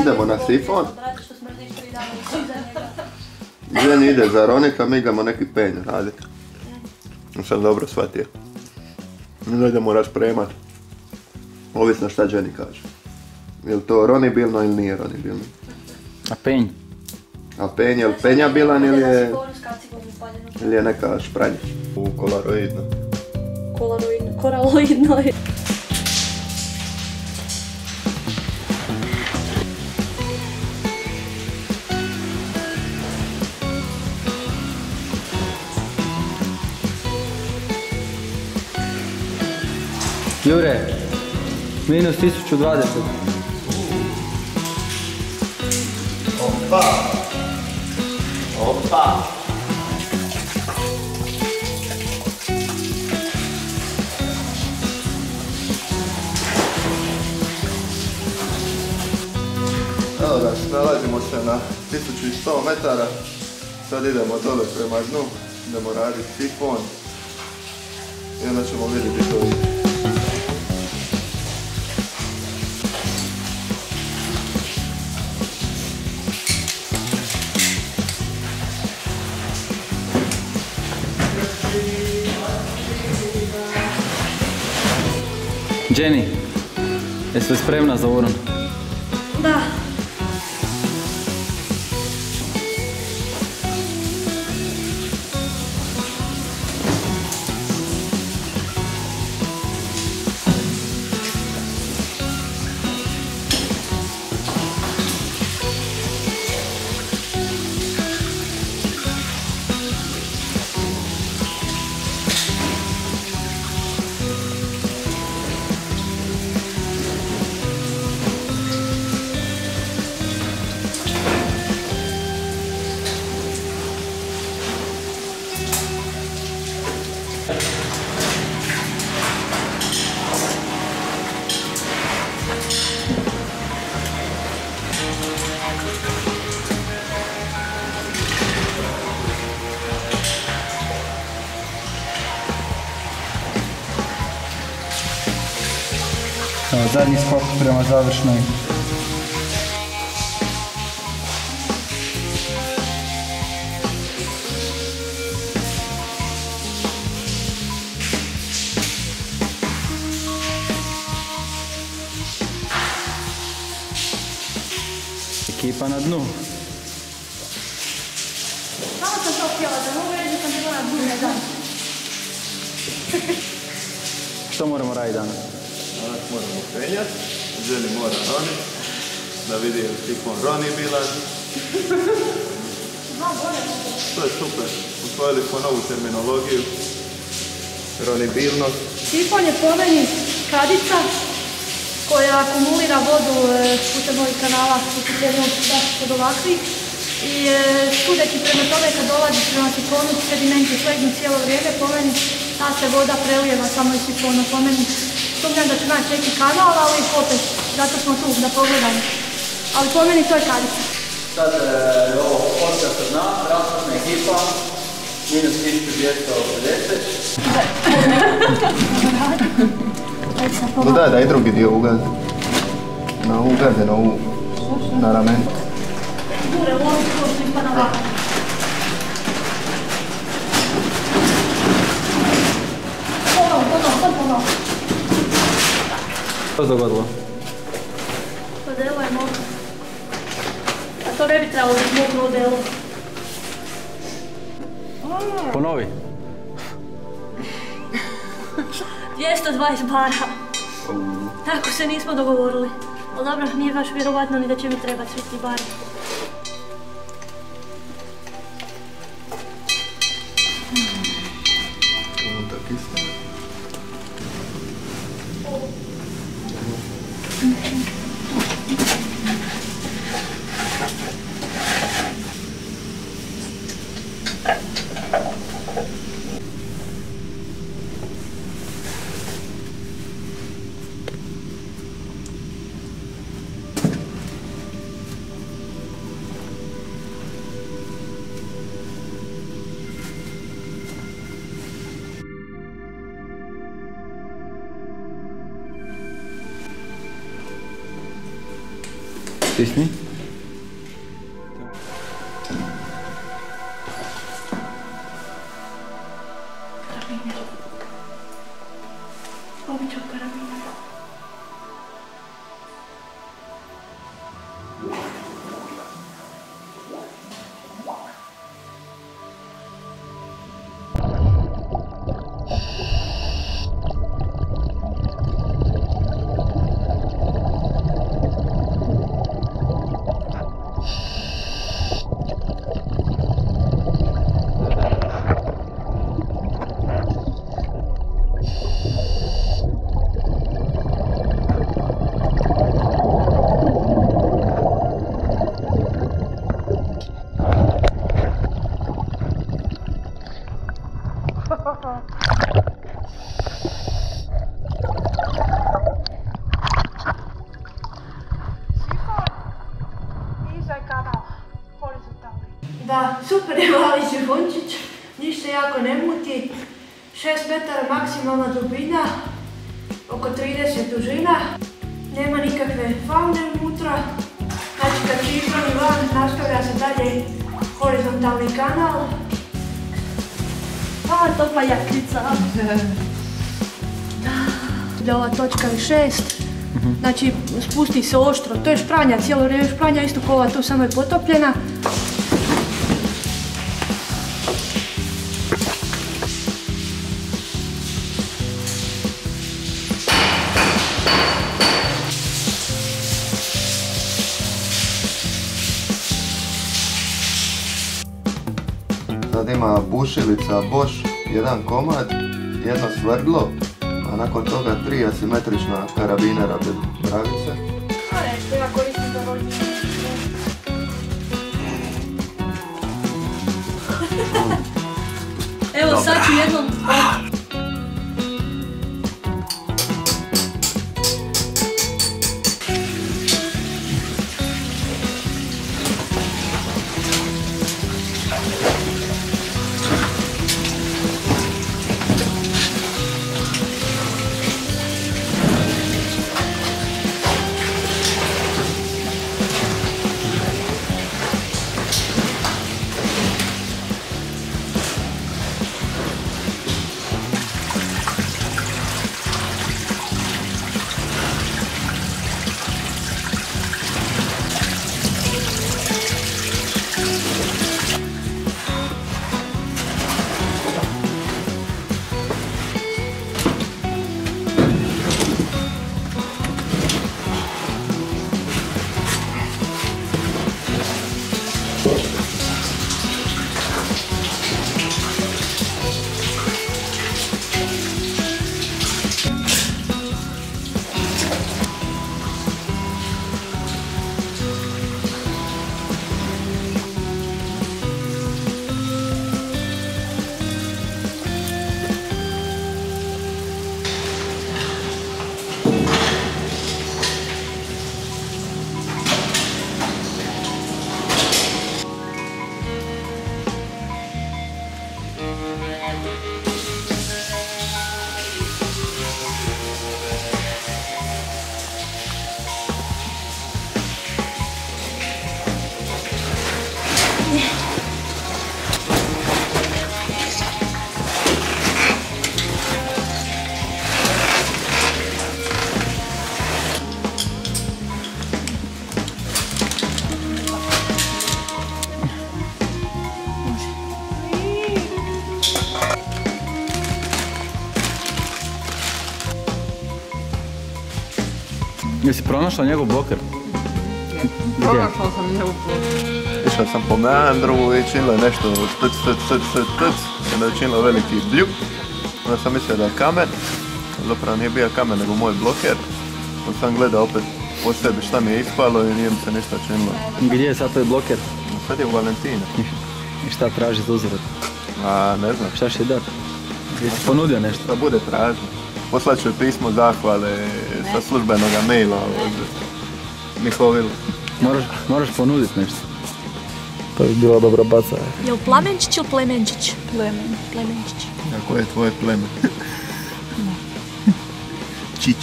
Idemo na sifon. Ženi ide za Ronika, mi idemo neki penj raditi. Sam dobro shvatio. Onda idemo raspremat. Ovisno šta Jenny kaže. Je li to ronibilno ili nije ronibilno? A penj? A penj, je li penjabilan ili je, ili je neka špranja? U kolaroidno. Koloroidno, koraloidno je. Jure, minus 1020. Opa! Opa! Evo ga, nalazimo se na 1100 metara. Sad idemo dole prema dnu, idemo raditi sifon. I onda ćemo vidjeti to ide. Jenny, jesi li spremna za uron? Zadnji skok prema završnoj. Ekipa na dnu. Samo sam to htjela, da mogu reći da sam bila na dnu dan. Što moramo raditi danas? Moramo penjat, želi mora ronit, da vidi je li sifon ronibilan. To je super, usvojili smo novu terminologiju. Ronibilnost. Sifon je po meni kadica koja akumulira vodu e, putem ovih kanala upotrjebnog kod ovakvih i e, sudeći prema tome kad dolazi prema sifonu sedimenti slegnu cijelo vrijeme, po meni ta se voda prelijeva samo iz sifona, po meni sumnjam da će naći neki kanal, ali opet, zato smo tu da pogledamo. Ali po meni to je kadica. Sad je ovo podcast od nas, raspravna ekipa, minus 1250. Ajde sam No pomalo. daj, daj drugi dio ugazi. Na ugazi, na ovu, na ramen. Gure, u ovom koštu pa na Što se dogodilo? Odelo je mokro. A to ne bi trebalo biti mokro odelo. Ponovi. 220 bara. Tako se nismo dogovorili. Ali dobro, nije baš vjerovatno ni da će mi trebati svi ti bari. здесь не? Например. Обычок карабинера. Maksimalna dubina, oko 30 dužina. Nema nikakve faune unutra. Znači kad se izvani van, nastavlja se dalje horizontalni kanal. A, topla jaknica. Da, ova točka je šest. Znači, spusti se oštro. To je špranja, cijelo vrijeme špranja, isto kao ova tu samo je potopljena. Ima bušilica Bosch, jedan komad, jedno svrdlo, a nakon toga tri asimetrična karabinera bez bravice. Ja koristim za. Evo sad ću jednom... Bye. Jesi pronašla njegov bloker? Pronašla sam njegovu Išao sam po meandru i činilo je nešto tc, tc, tc, tc, onda je činilo veliki bljup. Onda sam mislio da je kamen, zapravo nije bio kamen nego moj bloker. Onda sam gledao opet po sebi šta mi je ispalo i nije mi se ništa činilo. Gdje je sad tvoj bloker? Sad je u Valentina. I šta traži za uzvrat? A ne znam, Šta će ti dati? Jesi ponudio nešto? da bude tražno. Poslat ću pismo zahvale sa službenog maila od Mihovila. Moraš, moraš ponuditi nešto. To bi bila dobra baca. Jel plamenčić ili plemenčić? Plemen. Plemenčić. A koje je tvoje pleme? Čić.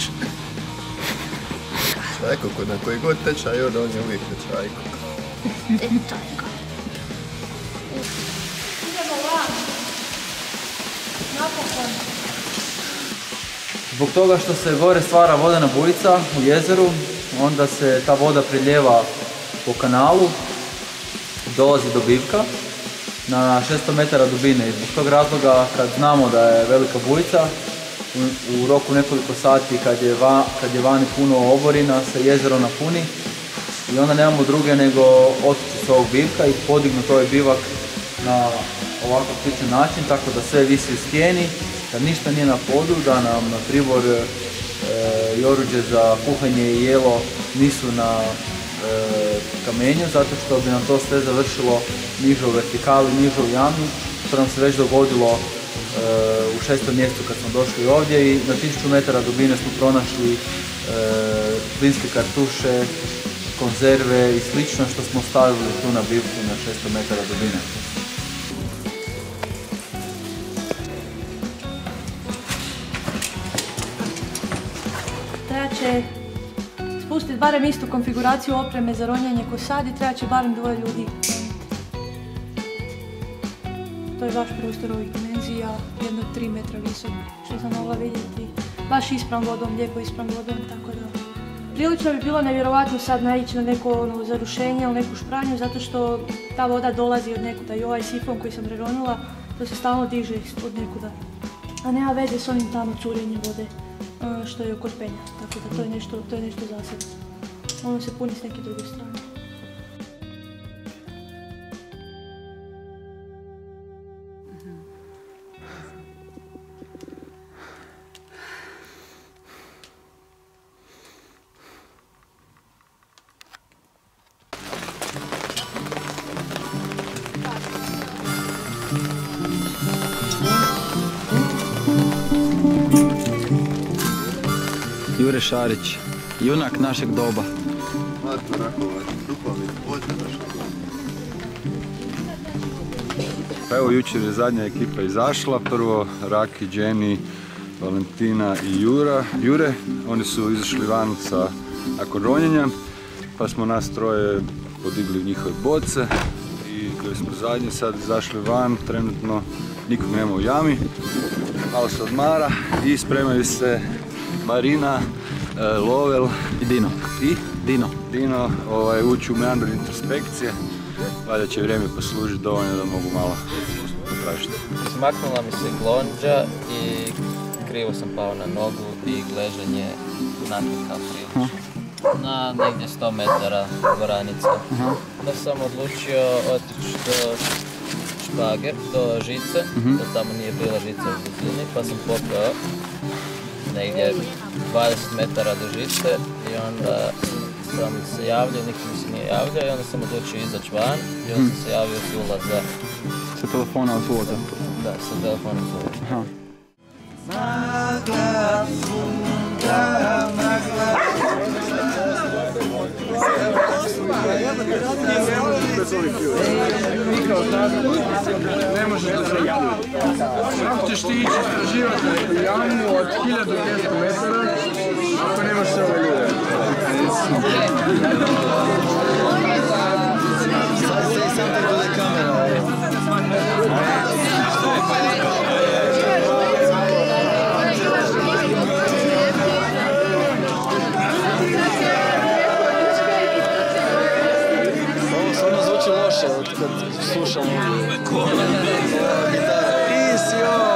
Kod na koji god tečaj od on je uvijek tečajko. Idemo Zbog toga što se gore stvara vodena bujica u jezeru, onda se ta voda priljeva po kanalu, dolazi do bivka na 600 metara dubine. Zbog tog razloga kad znamo da je velika bujica, u, u roku nekoliko sati kad je, va, kad je vani puno oborina se jezero napuni i onda nemamo druge nego otići s ovog bivka i podignuti ovaj bivak na ovakav sličan način, tako da sve visi u stijeni, da ništa nije na podu, da nam na pribor e, i oruđe za kuhanje i jelo nisu na e, kamenju, zato što bi nam to sve završilo niže u vertikali, niže u što nam se već dogodilo e, u šestom mjestu kad smo došli ovdje i na 1000 metara dubine smo pronašli plinske kartuše, konzerve i slično što smo stavili tu na bivku na 600 metara dubine. Će spustiti barem istu konfiguraciju opreme za ronjanje ko sad i trebat će barem dvoje ljudi. To je baš prostor ovih dimenzija, jedno 3 metra visok, što sam mogla vidjeti. Baš ispram vodom, lijepo ispram vodom, tako da... Prilično bi bilo nevjerovatno sad naići na neko ono, zarušenje ili neku špranju, zato što ta voda dolazi od nekuda i ovaj sifon koji sam preronila, to se stalno diže od nekuda. A nema veze s onim tamo curenjem vode što je oko penja, tako da to je nešto, to nešto zasebno. Ono se puni s neke druge strane. Jure Šarić, junak našeg doba. Pa evo jučer je zadnja ekipa izašla, prvo Raki, Jenny, Valentina i Jura, Jure. Oni su izašli van nakon ronjenja, pa smo nas troje podigli njihove boce i koji smo zadnji sad izašli van, trenutno nikog nema u jami, malo se odmara i spremaju se Marina, e, Lovel I Dino. i Dino. Dino ovaj, ući u meandar introspekcije. Valjda će vrijeme poslužiti dovoljno da mogu malo potražiti. Smaknula mi se glonđa i krivo sam pao na nogu i gležanje natrkao prilično. Na negdje 100 metara dvoranica. Da sam odlučio otići do špager, do žice, da tamo nije bila žica u blizini, pa sam popeo negdje 20 metara do žice i onda sam se javljao, niko mi se nije javljao i onda sam odlučio izaći van i onda sam se javio s ulaza Sa telefona od uvoza. da, sa telefonom zove. Aha. Ne možeš da se javljaš. Kako ćeš ti ići istraživati javnu od 1200 metara ako nemaš se ove ljude? Sad se i sam tako da je kamera. Zvuči loše od kad slušam gitara. Ti si ovo!